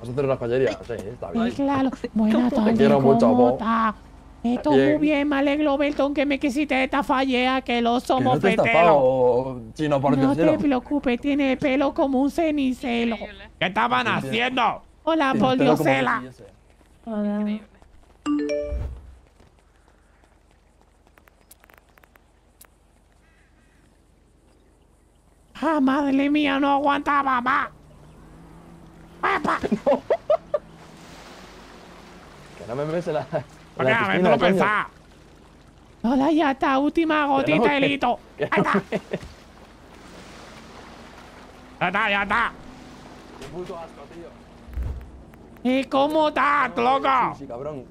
Vamos a hacer una joyería, sí, está bien. Claro. Buenas tardes, quiero mucho, ¿cómo po. está? Esto Bien. muy bien, me alegro, Belton, que me quisiste esta fallea, que lo Que somos no te estafado, chino, por No te preocupes, tiene pelo como un cenicelo. Increíble. ¿Qué estaban haciendo? Hola, Tiene por Diosela. Hola. Ah, madre mía, no aguantaba más. ¡Epa! Que no me mese la. ¿Por la qué? A ver, piscina, lo pensás. Hola, ya está, última gotita de lito. que Ahí está. Ya está, ya está. Qué puto asco, tío. ¿Y cómo estás, loco? Sí, sí, cabrón.